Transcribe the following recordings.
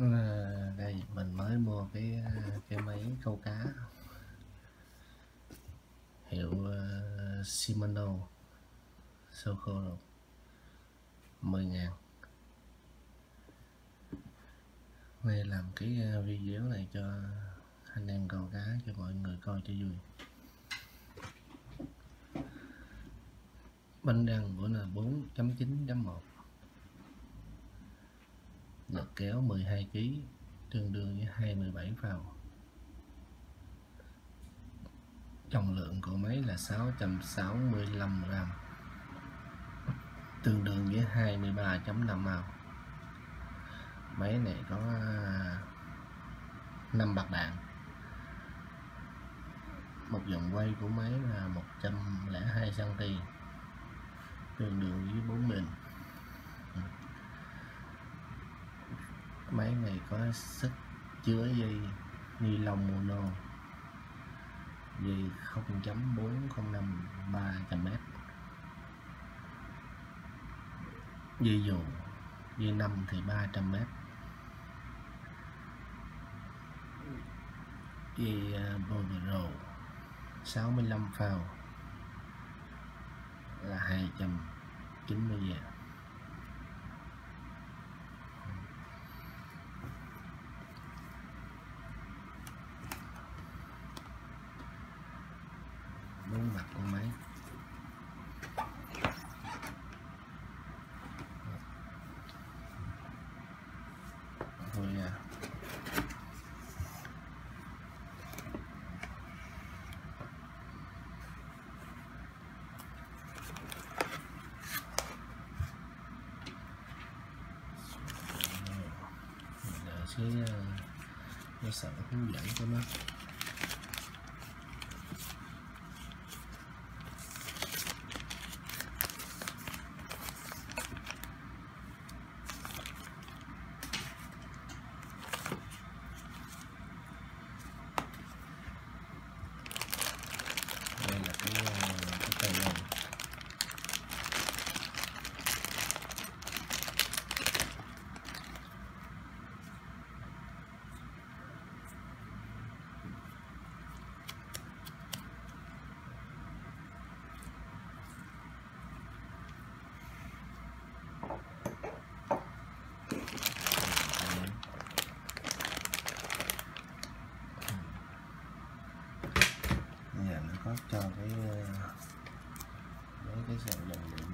Ờ, đây mình mới mua cái cái máy câu cá. Hiệu uh, Shimano Socorro 10 ngàn. Đây làm cái ờ, video này cho anh em câu cá cho mọi người coi cho vui. Bánh răng bữa là 4.9.1 lực kéo 12 kg tương đương với 27 vào trọng lượng của máy là 665 gram, tương đương với 23.5 ao. Máy này có à, 5 bạc đạn. Một vòng quay của máy là 102 cm tương đương với 4 bình. Máy này có sức chứa dây ni lông mono dây 0.4053 m dây dù dây 5 thì 300 m dây uh, Bolero 65 phao là 290 giờ bốn mặt con máy thôi nha. Sẽ ờ, cái sợ hướng dẫn cho nó đây là cái à, cái tay lồng nhà nó có cho cái ờ, mấy cái sợi dòng điện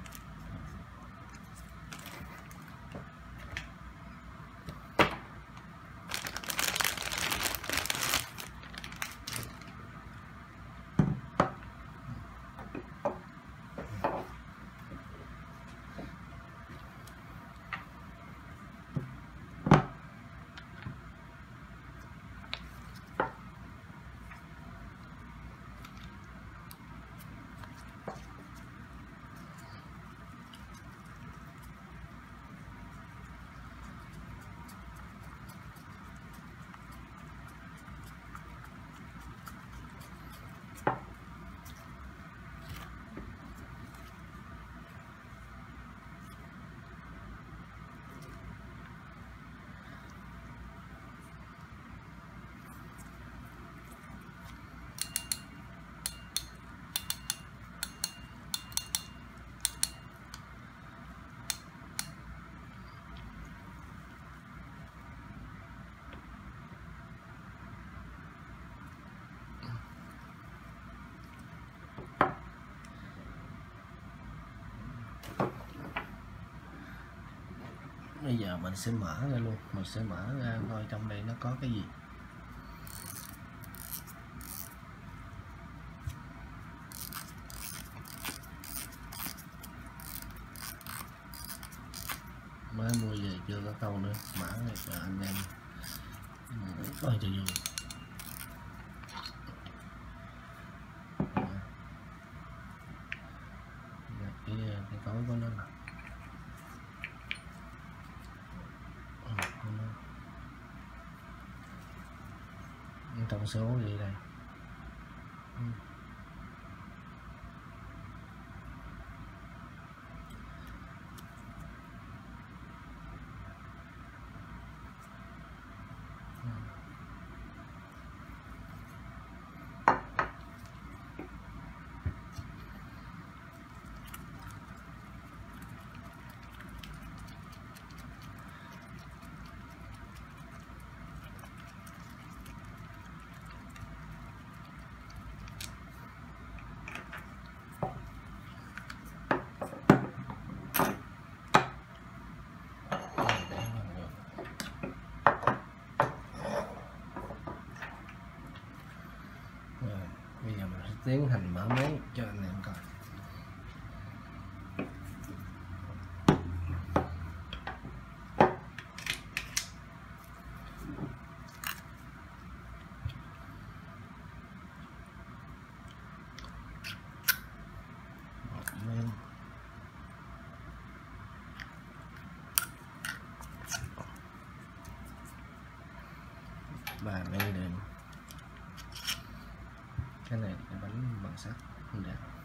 mình sẽ mở ra luôn, mình sẽ mở ra coi trong đây nó có cái gì. Mới mua về chưa có câu nữa, mở này cho anh em. Coi cho vui Dạ, cái cái cối của nó nè tổng số gì đây Ừ tiến hành mở máy cho anh em coi. Và mình cái này cái bánh bằng sắt không đẹp.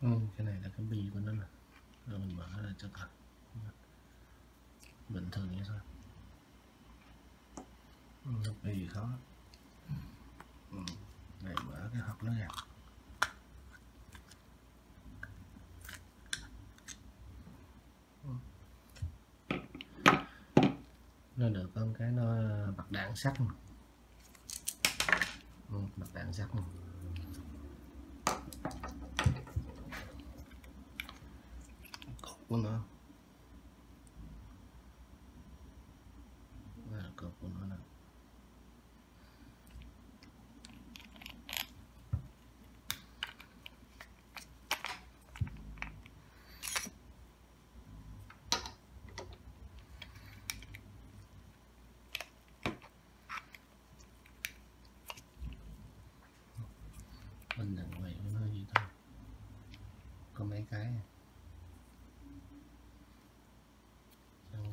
Ừ, cái này là cái bi của nó nè rồi mình mở ra cho coi bình thường như sao ừ, bi gì khó ừ. này mở cái hộp nó ra nó được con cái nó bạc đạn sắt nè. ừ, bạc đạn sắt. Cột của nó Đây là cột của nó nè mình đừng quay với nó gì thôi có mấy cái à.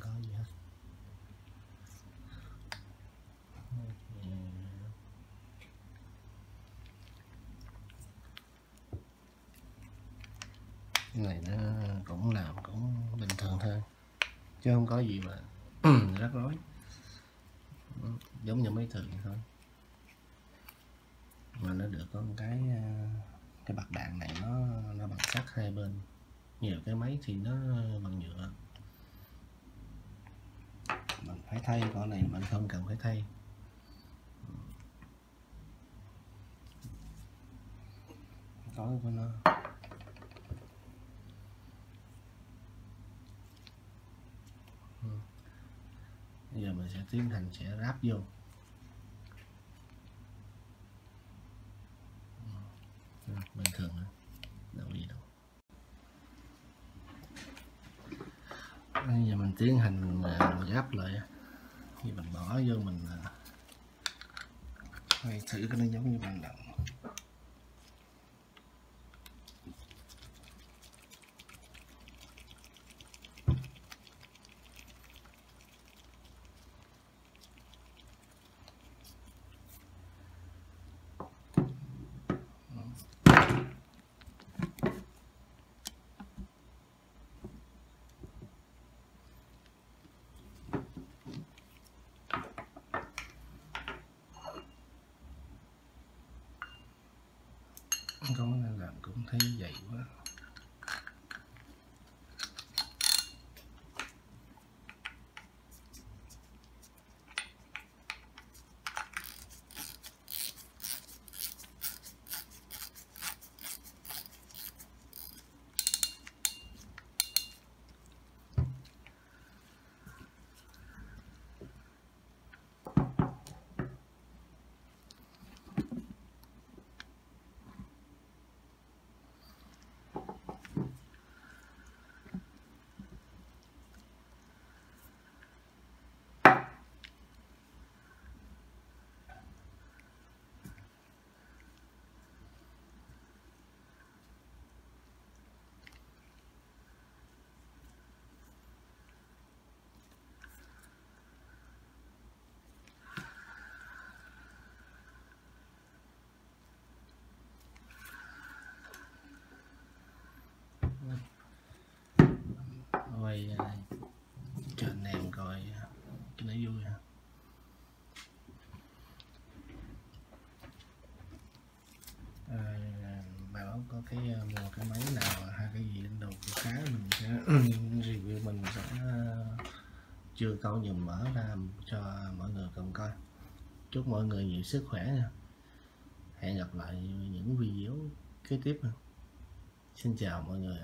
không có gì hết Ừ cái này nó cũng làm cũng bình thường thôi. Chứ không có gì mà rắc rối. Giống như mấy thường thôi. Mà nó được có một cái ờ, cái bạc đạn này nó nó bằng sắt hai bên. Nhiều cái máy thì nó bằng nhựa. Mình phải thay, con này mình không cần phải thay. Có của nó. Giờ mình sẽ tiến hành, sẽ ráp vô. Bình thường đó. đâu gì đâu. Bây giờ mình tiến hành, mình à, gắp lại thì mình bỏ vô, mình à, quay thử cái nó giống như ban đầu có nên làm cũng thấy dày quá. Coi ờ, ờ, cho anh em coi cái nó vui ha. À, bà báo có cái mua cái máy nào hay cái gì lên đầu của khá mình sẽ review mình sẽ chưa câu dùm mở ra cho mọi người cùng coi. Chúc mọi người nhiều sức khỏe nha. Hẹn gặp lại những video kế tiếp xin chào mọi người